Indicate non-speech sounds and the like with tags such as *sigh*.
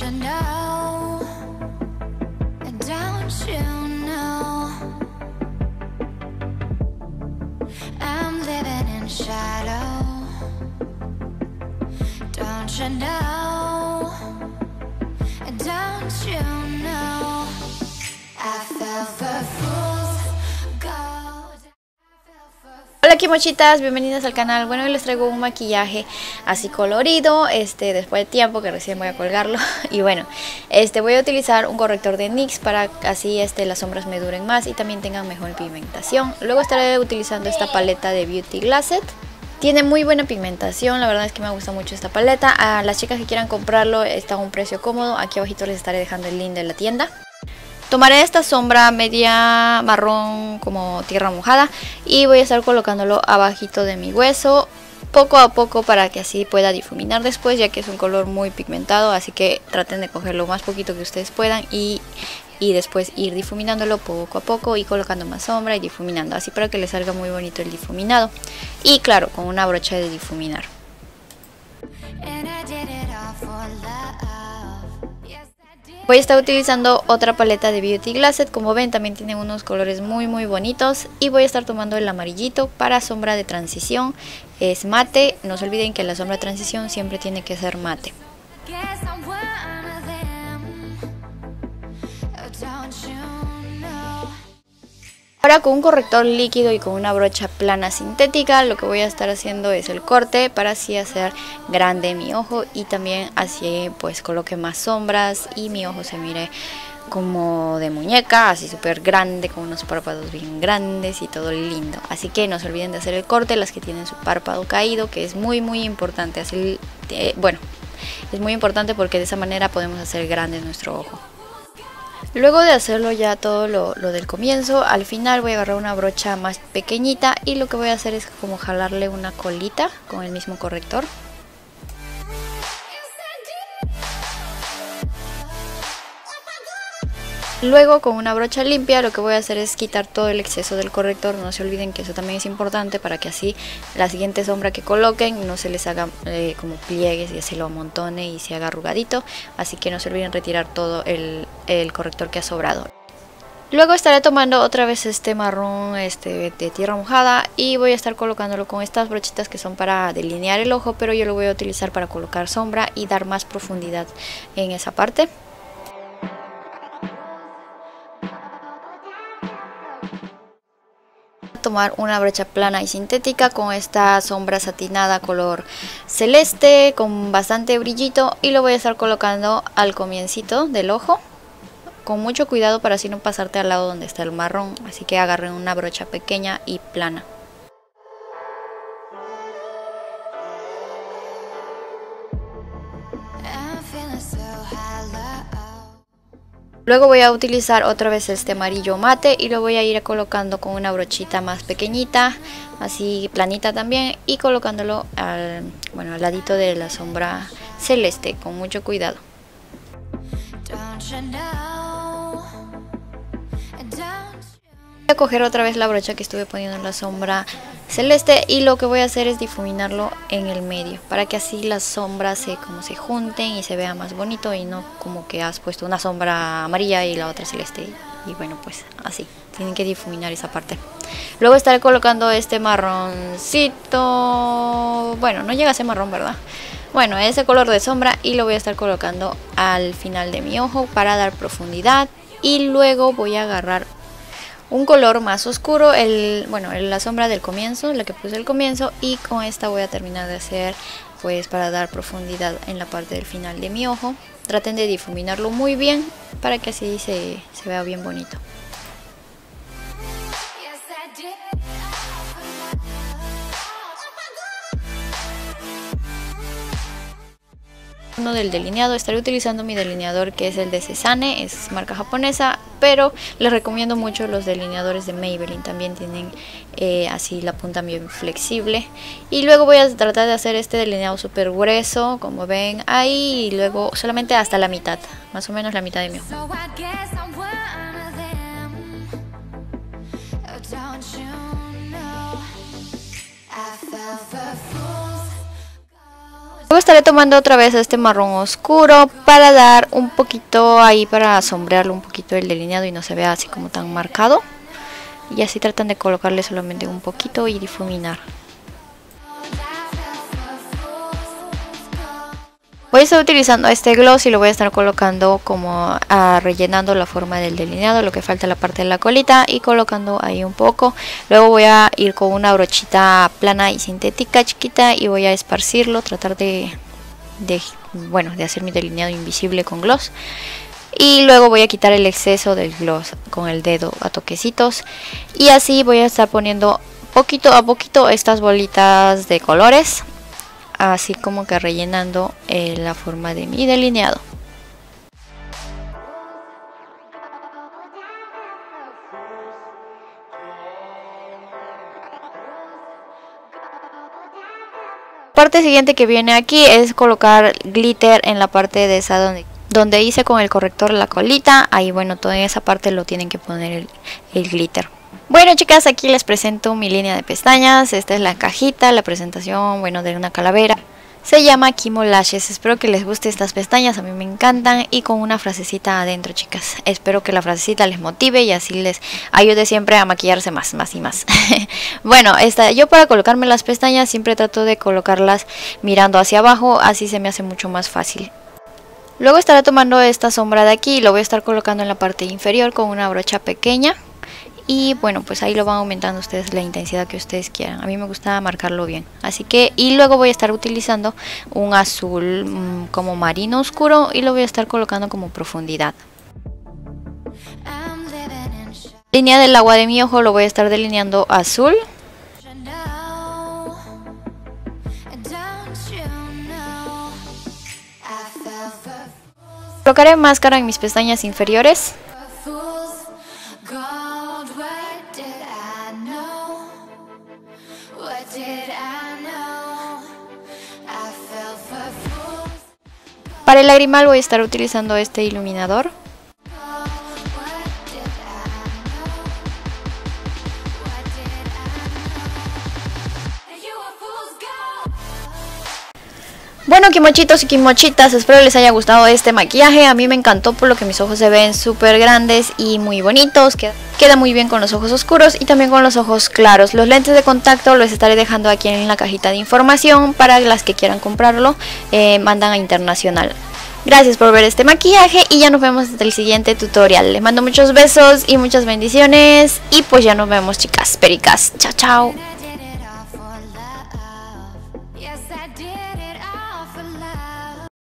you know? Don't you know? I'm living in shadow. Don't you know? Hola Kimochitas, bienvenidas al canal. Bueno, hoy les traigo un maquillaje así colorido, este después de tiempo que recién voy a colgarlo *laughs* y bueno, este voy a utilizar un corrector de NYX para así este las sombras me duren más y también tengan mejor pigmentación. Luego estaré utilizando esta paleta de Beauty Glasset. Tiene muy buena pigmentación, la verdad es que me gusta mucho esta paleta. A las chicas que quieran comprarlo está a un precio cómodo. Aquí abajito les estaré dejando el link de la tienda. Tomaré esta sombra media marrón como tierra mojada y voy a estar colocándolo abajito de mi hueso poco a poco para que así pueda difuminar después ya que es un color muy pigmentado así que traten de coger lo más poquito que ustedes puedan y, y después ir difuminándolo poco a poco y colocando más sombra y difuminando así para que le salga muy bonito el difuminado. Y claro con una brocha de difuminar Voy a estar utilizando otra paleta de Beauty Glasset, como ven también tiene unos colores muy muy bonitos. Y voy a estar tomando el amarillito para sombra de transición, es mate, no se olviden que la sombra de transición siempre tiene que ser mate. Ahora con un corrector líquido y con una brocha plana sintética lo que voy a estar haciendo es el corte para así hacer grande mi ojo y también así pues coloque más sombras y mi ojo se mire como de muñeca, así súper grande, con unos párpados bien grandes y todo lindo. Así que no se olviden de hacer el corte, las que tienen su párpado caído, que es muy muy importante. Así, eh, bueno, es muy importante porque de esa manera podemos hacer grande nuestro ojo. Luego de hacerlo ya todo lo, del comienzo, al final voy a agarrar una brocha más pequeñita y lo que voy a hacer es como jalarle una colita con el mismo corrector. Luego con una brocha limpia lo que voy a hacer es quitar todo el exceso del corrector, no se olviden que eso también es importante para que así la siguiente sombra que coloquen no se les haga eh, como pliegues y se lo amontone y se haga arrugadito, así que no se olviden retirar todo el, el corrector que ha sobrado. Luego estaré tomando otra vez este marrón este, de tierra mojada y voy a estar colocándolo con estas brochitas que son para delinear el ojo, pero yo lo voy a utilizar para colocar sombra y dar más profundidad en esa parte. Tomar una brocha plana y sintética con esta sombra satinada color celeste con bastante brillito y lo voy a estar colocando al comiencito del ojo con mucho cuidado para así no pasarte al lado donde está el marrón así que agarren una brocha pequeña y plana. Luego voy a utilizar otra vez este amarillo mate y lo voy a ir colocando con una brochita más pequeñita, así planita también y colocándolo al, bueno, al ladito de la sombra celeste con mucho cuidado. Voy a coger otra vez la brocha que estuve poniendo en la sombra celeste y lo que voy a hacer es difuminarlo en el medio para que así las sombras se, como se junten y se vea más bonito y no como que has puesto una sombra amarilla y la otra celeste. Y bueno pues así tienen que difuminar esa parte. Luego estaré colocando este marroncito bueno no llega a ser marrón verdad bueno ese color de sombra y lo voy a estar colocando al final de mi ojo para dar profundidad y luego voy a agarrar un color más oscuro, el, bueno, la sombra del comienzo, la que puse al comienzo y con esta voy a terminar de hacer pues para dar profundidad en la parte del final de mi ojo. Traten de difuminarlo muy bien para que así se, se vea bien bonito. Uno del delineado, estaré utilizando mi delineador que es el de Cezanne, es marca japonesa, pero les recomiendo mucho los delineadores de Maybelline, también tienen eh, así la punta bien flexible. Y luego voy a tratar de hacer este delineado súper grueso, como ven ahí, y luego solamente hasta la mitad, más o menos la mitad de mi ojo. Luego estaré tomando otra vez este marrón oscuro para dar un poquito ahí, para sombrearlo un poquito el delineado y no se vea así como tan marcado. Y así tratan de colocarle solamente un poquito y difuminar. Voy a estar utilizando este gloss y lo voy a estar colocando como ah, rellenando la forma del delineado, lo que falta la parte de la colita y colocando ahí un poco. Luego voy a ir con una brochita plana y sintética chiquita y voy a esparcirlo, tratar de, de bueno, de hacer mi delineado invisible con gloss. Y luego voy a quitar el exceso del gloss con el dedo a toquecitos. Y así voy a estar poniendo poquito a poquito estas bolitas de colores así como que rellenando eh, la forma de mi delineado. parte siguiente que viene aquí es colocar glitter en la parte de esa donde, donde hice con el corrector la colita. Ahí bueno, toda esa parte lo tienen que poner el glitter. Bueno chicas, aquí les presento mi línea de pestañas. Esta es la cajita, la presentación, bueno, de una calavera. Se llama Kimo Lashes. Espero que les guste estas pestañas, a mí me encantan. Y con una frasecita adentro, chicas. Espero que la frasecita les motive y así les ayude siempre a maquillarse más, más y más. *laughs* bueno, yo para colocarme las pestañas siempre trato de colocarlas mirando hacia abajo, así se me hace mucho más fácil. Luego estaré tomando esta sombra de aquí y lo voy a estar colocando en la parte inferior con una brocha pequeña y bueno pues ahí lo van aumentando ustedes la intensidad que ustedes quieran. A mí me gusta marcarlo bien. Así que y luego voy a estar utilizando un azul mm, como marino oscuro y lo voy a estar colocando como profundidad. Línea del agua de mi ojo lo voy a estar delineando azul. Colocaré máscara en mis pestañas inferiores Para el lagrimal voy a estar utilizando este iluminador. Bueno, kimochitos y kimochitas, espero les haya gustado este maquillaje. A mí me encantó por lo que mis ojos se ven súper grandes y muy bonitos. Queda muy bien con los ojos oscuros y también con los ojos claros. Los lentes de contacto los estaré dejando aquí en la cajita de información para las que quieran comprarlo. Eh, mandan a internacional. Gracias por ver este maquillaje y ya nos vemos hasta el siguiente tutorial. Les mando muchos besos y muchas bendiciones y pues ya nos vemos chicas, pericas. Chao, chao.